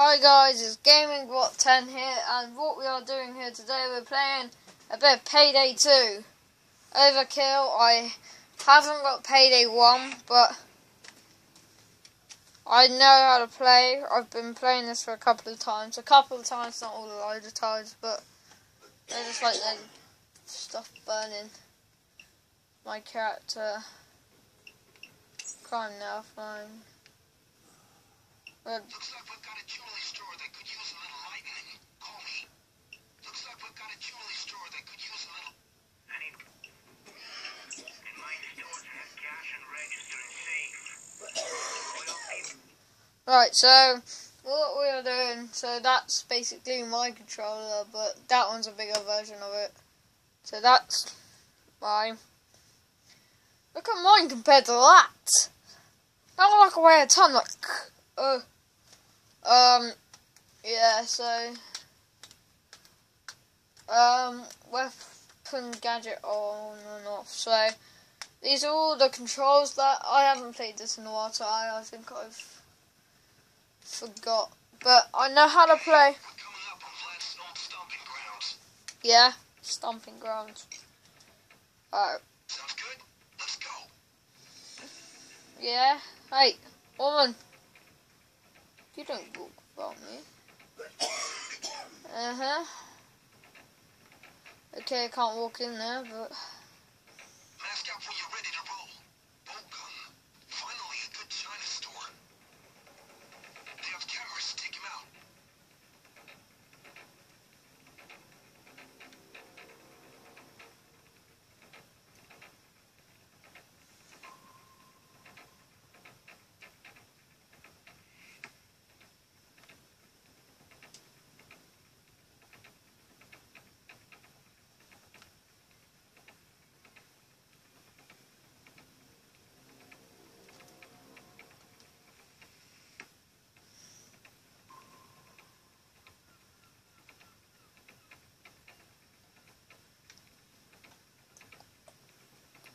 Hi guys, it's Gaming Bot 10 here, and what we are doing here today, we're playing a bit of Payday 2. Overkill, I haven't got Payday 1, but I know how to play. I've been playing this for a couple of times. A couple of times, not all a load of times, but I just like the stuff burning. My character. Crime now, fine. Looks like we've got a jewelry store that could use a little lightening. Call me. Looks like we've got a jewelry store that could use a little. I need. And my stores have cash and register and safe. Right, so what we are doing, so that's basically my controller, but that one's a bigger version of it. So that's mine. Look at mine compared to that. That look like I weigh a ton, like, uh, um, yeah, so, um, weapon gadget on and off, so, these are all the controls that, I haven't played this in a while, so I, I think I've forgot, but I know how to play, I'm coming up on Vlad's old stomping grounds. yeah, stomping grounds, alright, Sounds good? Let's go. yeah, hey, woman, you don't talk about me, uh-huh, okay, I can't walk in there, but, Mask up when you're ready to roll. Bolt gun. Finally a good China store. They have cameras. Take him out.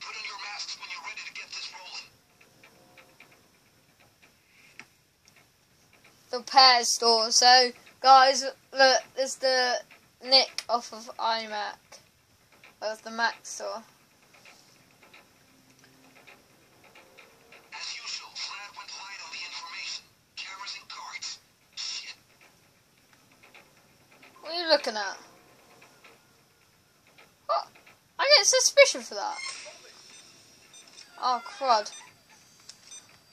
Put on your masks when you're ready to get this rolling. The pear store. So, guys, look, there's the Nick off of iMac, of the Mac store. As usual, Vlad went light on the information. Cameras and cards. Shit. What are you looking at? What? I get suspicion for that. Oh, crud.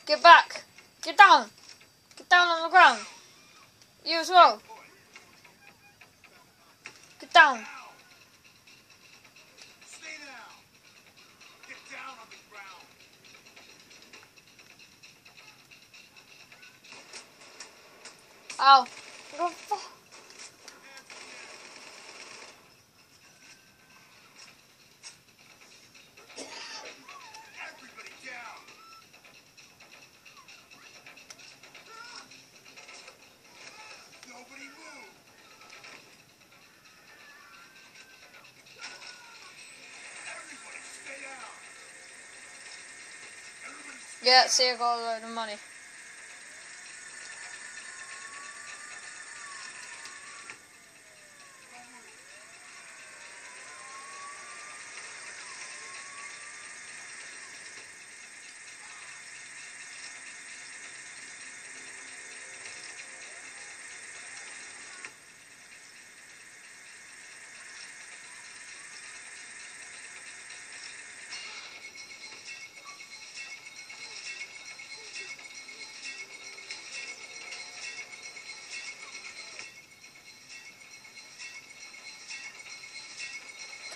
Get back. Get down. Get down on the ground. You as well. Get down. Stay down. Get down on the ground. Ow. What the Everybody stay Yeah, see, I got a load of money.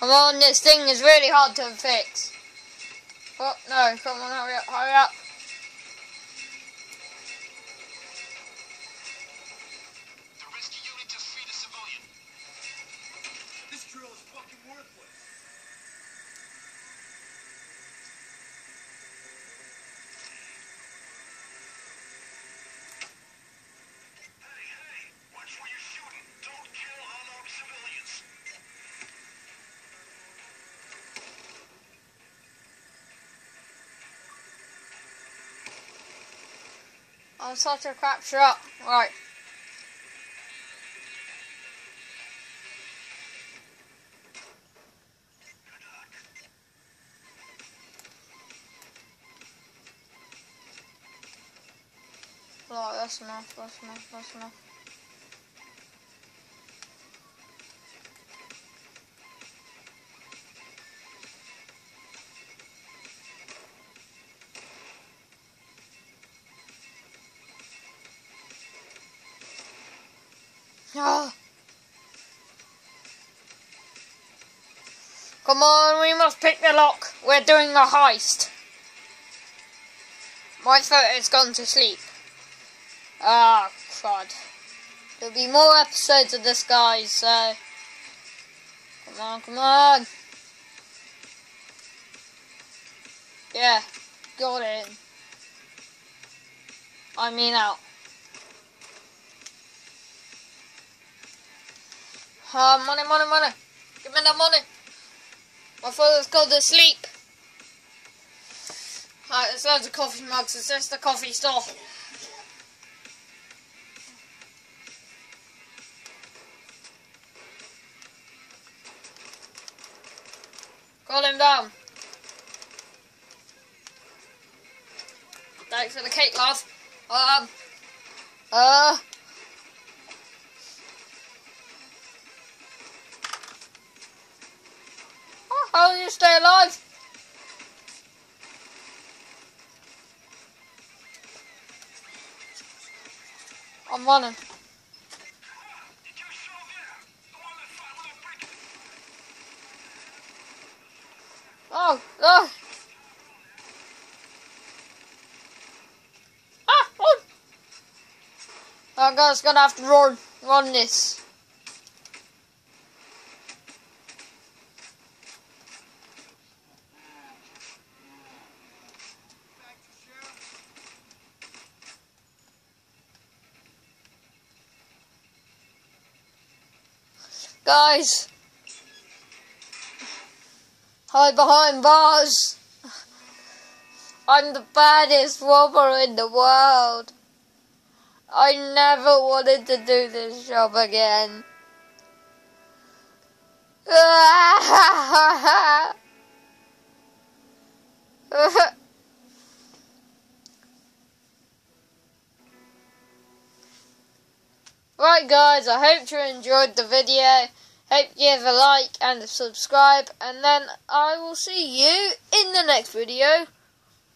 Come on, this thing is really hard to fix. Oh, no, come on, hurry up, hurry up. I'm such a crap shot. Right. Right, that's enough, that's enough, that's enough. Come on, we must pick the lock. We're doing a heist. My photo's gone to sleep. Ah, crud. There'll be more episodes of this, guys, so... Come on, come on. Yeah, got it. I mean out. Ah, money, money, money. Give me that money. My father's gone to sleep. Right, there's loads of coffee mugs. It's just a coffee store. Call him down. Thanks for the cake, love. Um, uh, you stay alive? I'm running. Oh, oh. Ah, run! I'm gonna, gonna have to run, run this. Guys, hide behind bars. I'm the baddest robber in the world. I never wanted to do this job again. right guys, I hope you enjoyed the video. Hope you give a like and a subscribe and then I will see you in the next video.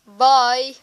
Bye.